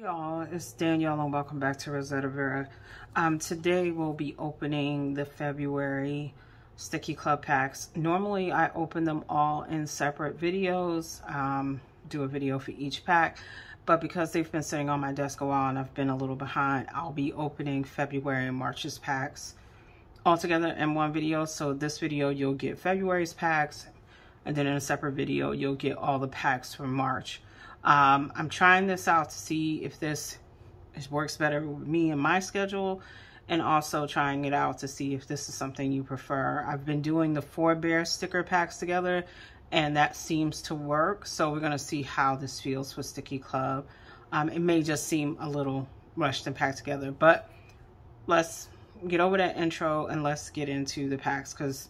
y'all. It's danielle and welcome back to rosetta vera. Um, today we'll be opening the february stickii club packs. Normally i open them all in separate videos um, do a video for each pack but because they've been sitting on my desk a while and i've been a little behind i'll be opening february and march's packs all together in one video. So this video you'll get february's packs and then in a separate video you'll get all the packs for march um, I'm trying this out to see if this works better with me and my schedule and also trying it out to see if this is something you prefer. I've been doing the four bear sticker packs together and that seems to work. So we're gonna see how this feels for Stickii Club. Um, it may just seem a little rushed and packed together, but let's get over that intro and let's get into the packs because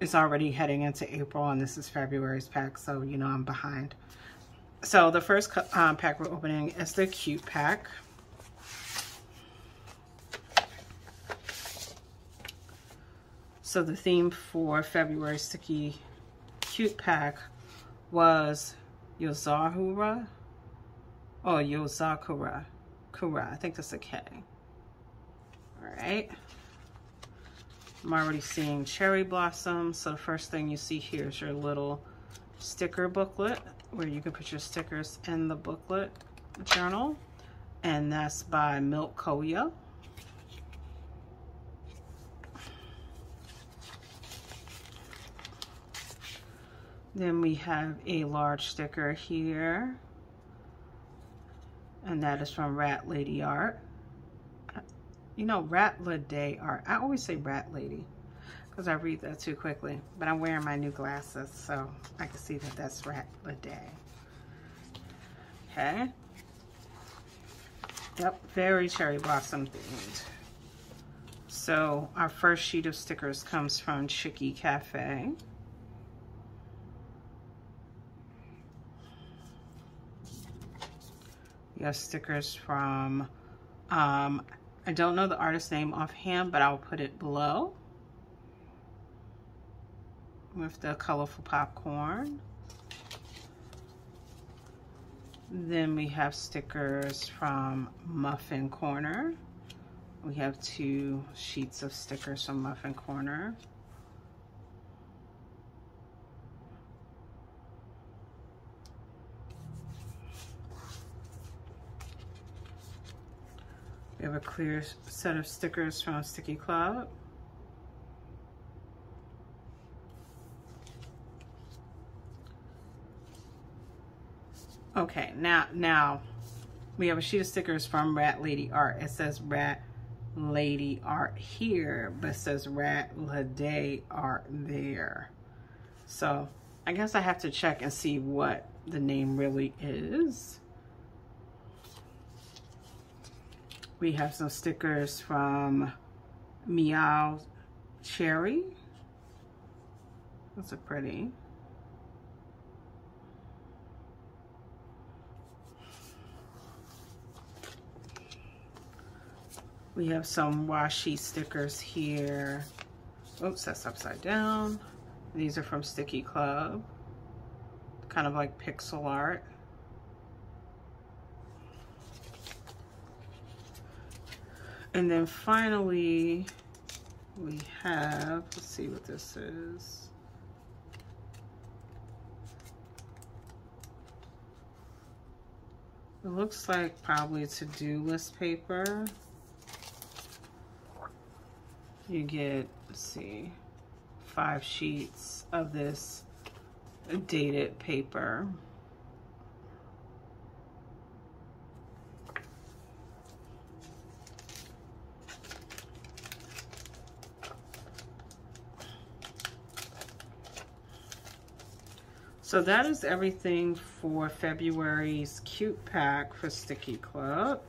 it's already heading into April and this is February's pack. So, you know, I'm behind. So the first um, pack we're opening is the cute pack. So the theme for February Stickii Cute Pack was Yozahura. Oh, Yozakura. Kura. I think that's a K. All right. I'm already seeing cherry blossoms. So the first thing you see here is your little sticker booklet where you can put your stickers in the booklet journal. And that's by Milk Koya. Then we have a large sticker here. And that is from Rat Lady Art. You know, Rat Lady Art. I always say Rat Lady because I read that too quickly. But I'm wearing my new glasses, so I can see that that's Rat a day. Okay. Yep, very cherry blossom themed. So our first sheet of stickers comes from Chickie Cafe. Have stickers from, um, I don't know the artist name offhand, but I'll put it below with the colorful popcorn. Then we have stickers from Muffin Corner. We have two sheets of stickers from Muffin Corner. We have a clear set of stickers from Stickii Club. Okay, now, now we have a sheet of stickers from Rat Lady Art. It says Rat Lady Art here, but it says Rat Lady Art there. So I guess I have to check and see what the name really is. We have some stickers from Meow Cherry. Those are pretty. We have some washi stickers here. Oops, that's upside down. These are from Stickii Club. Kind of like pixel art. And then finally, we have, let's see what this is. It looks like probably to-do list paper you get, let's see, five sheets of this dated paper. So that is everything for February's cute pack for Stickii Club.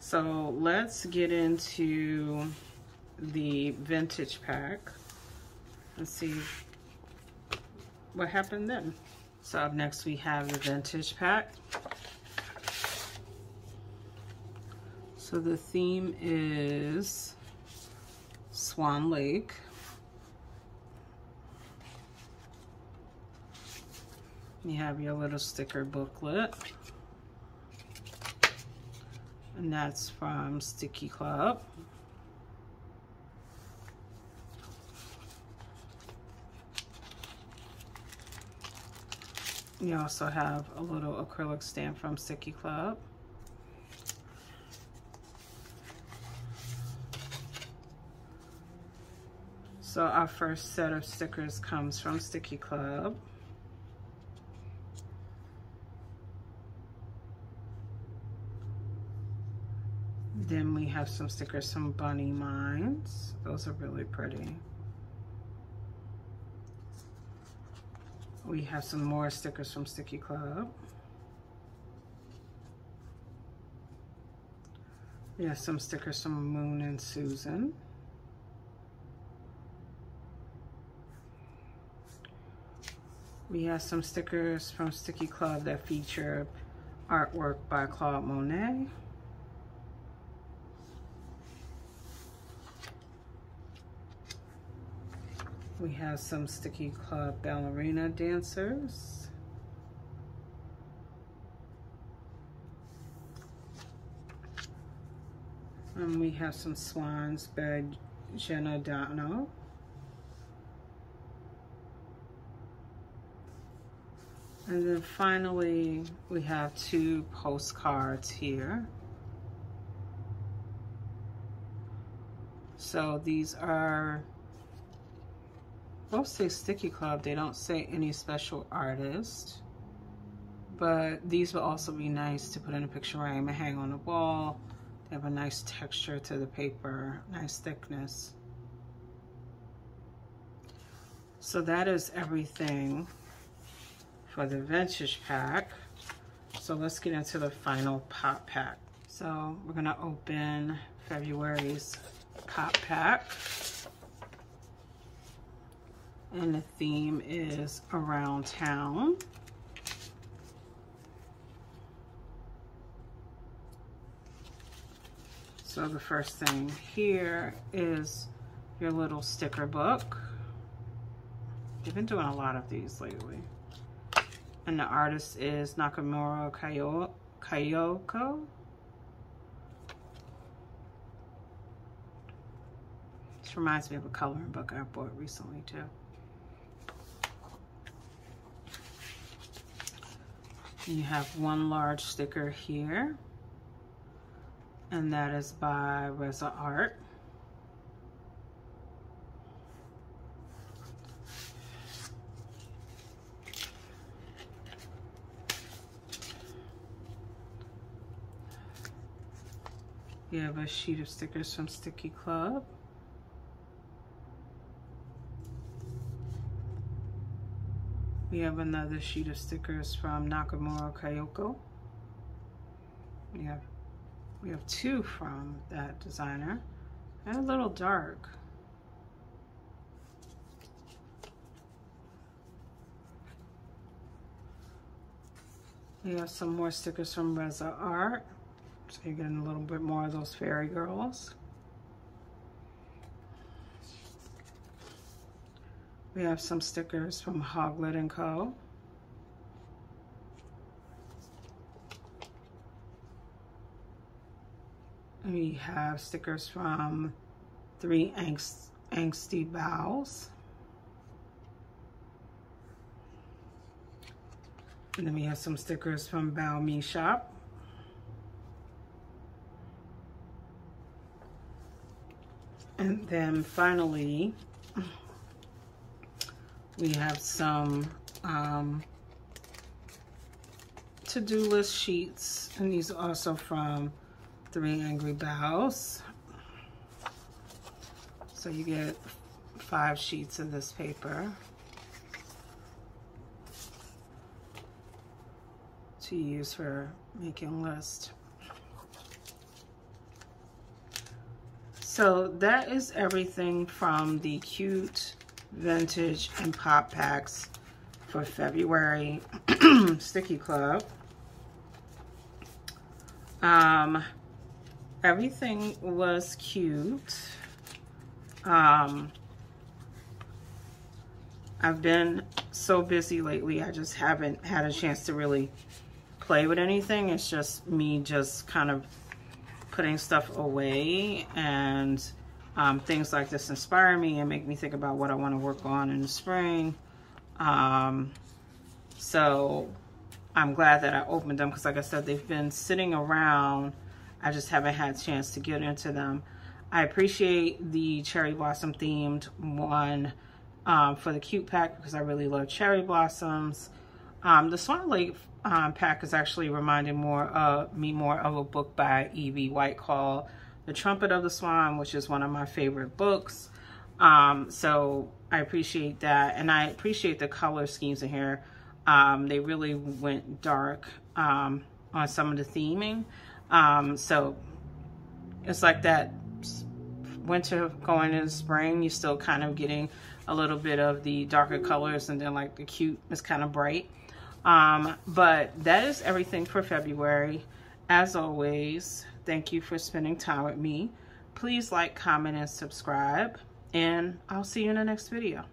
So let's get into the vintage pack and see what happened then. So up next we have the vintage pack. So the theme is Swan Lake. You have your little sticker booklet. And that's from Stickii Club. You also have a little acrylic stamp from Stickii Club. So our first set of stickers comes from Stickii Club. Then we have some stickers from Bunny Minds. Those are really pretty. We have some more stickers from Stickii Club. We have some stickers from Moon and Susan. We have some stickers from Stickii Club that feature artwork by Claude Monet. We have some Stickii Club ballerina dancers. And we have some swans by Jeanna Dano. And then finally, we have two postcards here. So these are both say Stickii Club. They don't say any special artist. But these will also be nice to put in a picture frame and hang on the wall. They have a nice texture to the paper, nice thickness. So that is everything for the vintage pack. So let's get into the final pop pack. So we're gonna open February's pop pack and the theme is around town. So the first thing here is your little sticker book. They've been doing a lot of these lately. And the artist is Nakamura Kayoko. This reminds me of a coloring book I bought recently too. You have one large sticker here, and that is by Resaa Art. You have a sheet of stickers from Stickii Club. We have another sheet of stickers from Nakamura Kyoko. We have we have two from that designer. And a little dark. We have some more stickers from Resaa Art. So you're getting a little bit more of those fairy girls. We have some stickers from Hoglet & Co. We have stickers from Three Angst, Angsty Baos. And then we have some stickers from Baomii Shop. And then finally, we have some um, to-do list sheets, and these are also from Three Angry Baos. So you get five sheets of this paper to use for making list. So that is everything from the cute vintage and pop packs for February Stickii Club. Um, everything was cute. Um, I've been so busy lately, I just haven't had a chance to really play with anything. It's just me just kind of putting stuff away and um, things like this inspire me and make me think about what I want to work on in the spring. Um, so I'm glad that I opened them because like I said, they've been sitting around. I just haven't had a chance to get into them. I appreciate the cherry blossom themed one um, for the cute pack because I really love cherry blossoms. Um, the Swan Lake um, pack is actually reminding more of me more of a book by E.B. White called The Trumpet of the Swan, which is one of my favorite books. Um, so I appreciate that. And I appreciate the color schemes in here. Um, they really went dark um, on some of the theming. Um, so it's like that winter going into spring, you're still kind of getting a little bit of the darker colors and then like the cute is kind of bright. Um, but that is everything for February. As always, thank you for spending time with me. Please like, comment, and subscribe. And I'll see you in the next video.